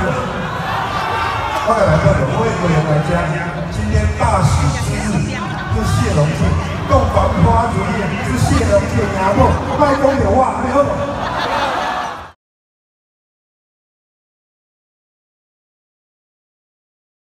来报告，我来报告，我为大家，今天大喜之日是谢龙庆，洞房花烛夜是谢龙庆，然后卖公牛哇，你好。